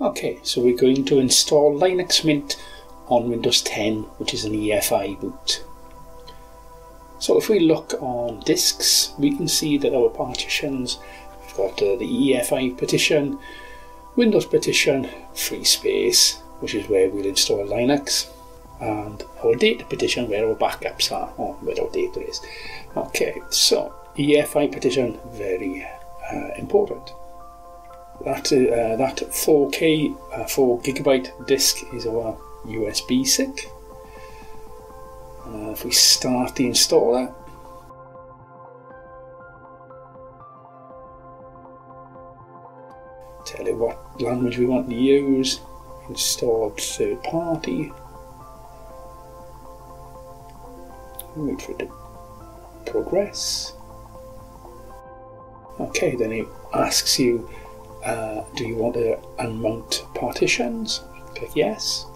Okay, so we're going to install Linux Mint on Windows 10, which is an EFI boot. So if we look on disks, we can see that our partitions, we've got uh, the EFI partition, Windows partition, free space, which is where we'll install Linux, and our data partition where our backups are, or where our data is. Okay, so EFI partition, very uh, important. That, uh, that 4K, uh, 4 gigabyte disk is our USB stick. Uh, if we start the installer, tell it what language we want to use, installed third party, wait for it to progress. Okay, then it asks you, uh, do you want to unmount partitions? Click yes.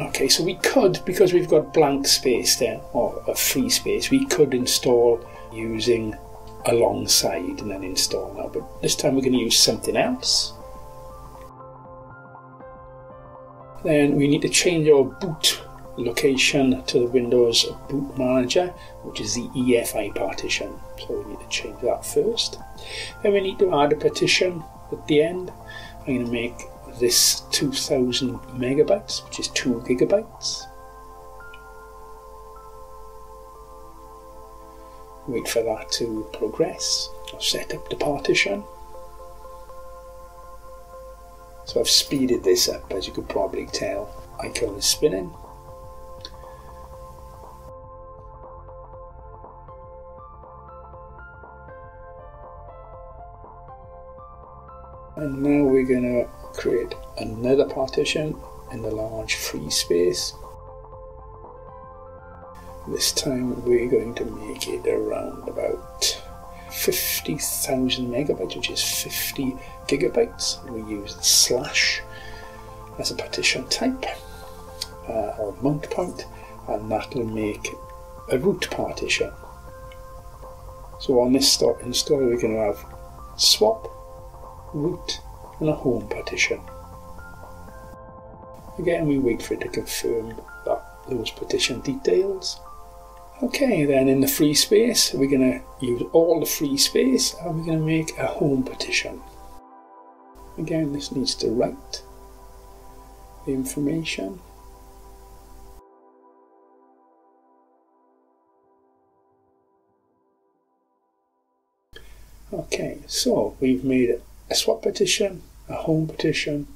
Okay, so we could, because we've got blank space there, or a free space, we could install using alongside and then install now, but this time we're going to use something else. Then we need to change our boot location to the Windows Boot Manager, which is the EFI partition. So we need to change that first. Then we need to add a partition at the end. I'm going to make this 2000 megabytes, which is 2 gigabytes. Wait for that to progress. I'll set up the partition. So I've speeded this up as you could probably tell. Icon is spinning. And now we're going to create another partition in the large free space. This time we're going to make it around about 50,000 megabytes, which is 50 gigabytes. We use slash as a partition type uh, or mount point, and that will make a root partition. So on this install, we're going to have swap root and a home partition. Again, we wait for it to confirm that those partition details. Okay, then in the free space, we're going to use all the free space and we're going to make a home partition. Again, this needs to write the information. Okay, so we've made a swap partition, a home partition,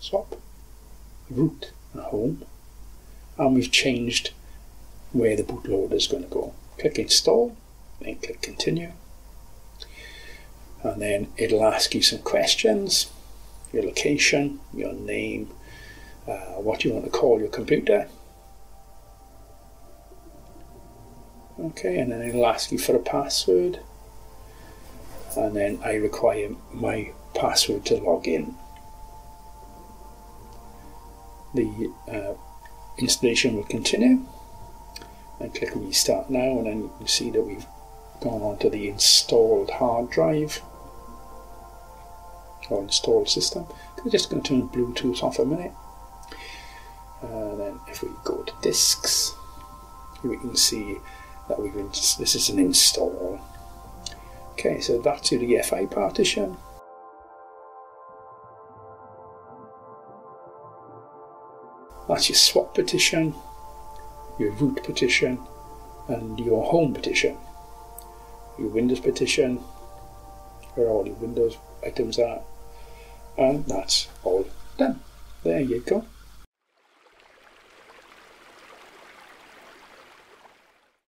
swap, root, and home, and we've changed where the bootloader is going to go. Click install, then click continue, and then it'll ask you some questions, your location, your name, uh, what you want to call your computer. Okay, and then it'll ask you for a password and then I require my password to log in. The uh, installation will continue. I click restart now and then you can see that we've gone onto the installed hard drive or installed system. I'm just going to turn Bluetooth off a minute. And then if we go to disks, we can see that we've this is an install Okay, so that's your EFI partition. That's your swap partition, your root partition, and your home partition. Your Windows partition, where all your Windows items are. And that's all done. There you go.